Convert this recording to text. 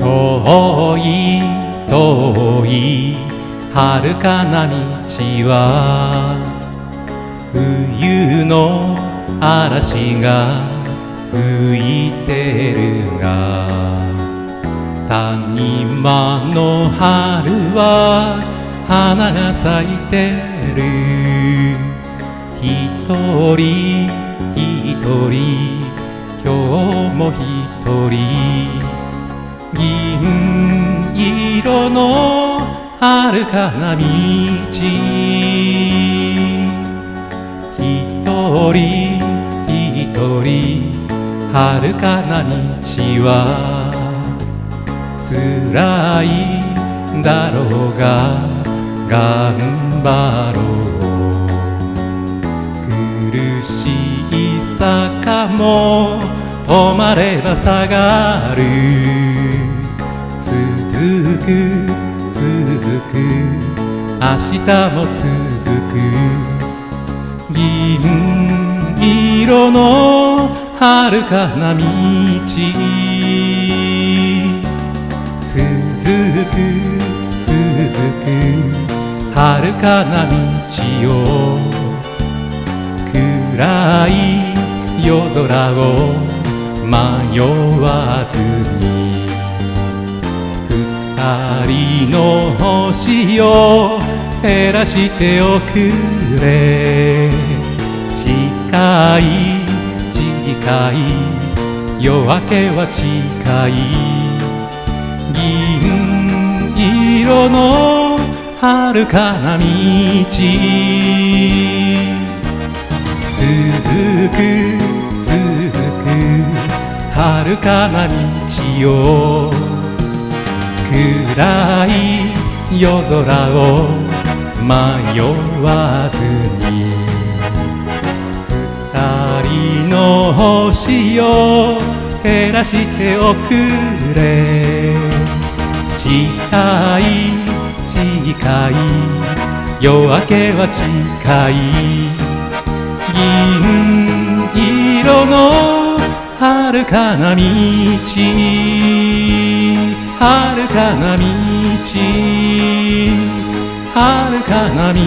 遠い遠い遥かな道は冬の嵐が吹いてるが谷間の春は花が咲いてる。一人一人今日も一人。銀色の遥かな道一人一人遥かな道は辛いだろうが頑張ろう苦しい坂も止まれば下がる続く続く。明日も続く。銀色の遥かな道。続く続く。遥かな道を。暗い夜空を迷わずに。二人の星を照らしておくれ。近い近い夜明けは近い。銀色の遥かな道。続く続く遥かな道を。暗い夜空を迷わずに二人の星を照らしておくれ。近い近い夜明けは近い。銀色の遥かな道。遥かな道。遥かな道。